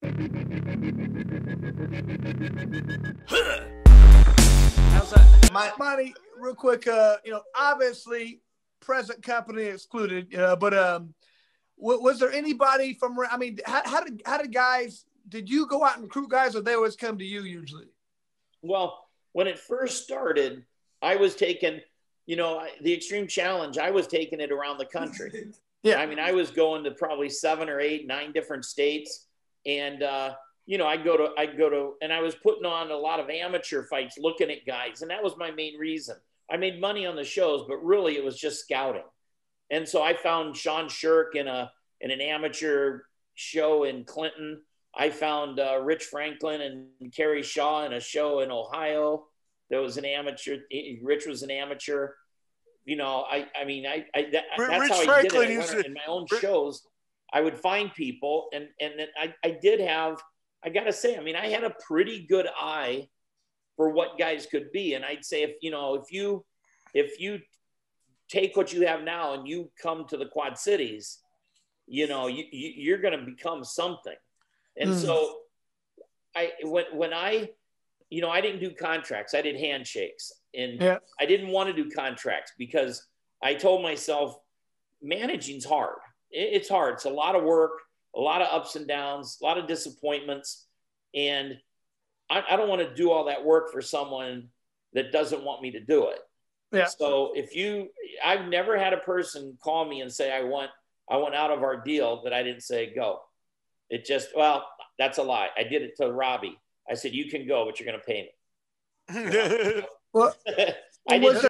How's that? My, Monte, real quick, uh, you know, obviously present company excluded, uh, but um, w- was there anybody from? I mean, how, how did how did guys? Did you go out and recruit guys, or they always come to you usually? Well, when it first started, I was taking, you know, the extreme challenge. I was taking it around the country. Yeah. I mean, I was going to probably seven or eight, nine different states, and uh, you know, I'd go to, I'd go to, and I was putting on a lot of amateur fights, looking at guys, and that was my main reason. I made money on the shows, but really it was just scouting. And so I found Sean Sherk in a in an amateur show in Clinton. I found uh, Rich Franklin and Kerry Schall in a show in Ohio. There was an amateur. Rich was an amateur. You know, I I mean, I, I that, Rich that's how I Franklin did it. I used went to- in my own Rich- shows. I would find people, and and then I I did have. I got to say, I mean, I had a pretty good eye for what guys could be, and I'd say if you know if you if you take what you have now and you come to the Quad Cities, you know, you, you you're going to become something. And Mm. so, I when when I, you know, I didn't do contracts. I did handshakes, and Yeah. I didn't want to do contracts because I told myself managing's hard. It- it's hard. It's a lot of work, a lot of ups and downs, a lot of disappointments, and I, I don't want to do all that work for someone that doesn't want me to do it. Yeah. So if you, I've never had a person call me and say I want I want out of our deal that I didn't say go. It just well, that's a lie. I did it to Robbie. I said you can go, but you're going to pay me. Well, I didn't